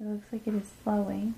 It looks like it is slowing.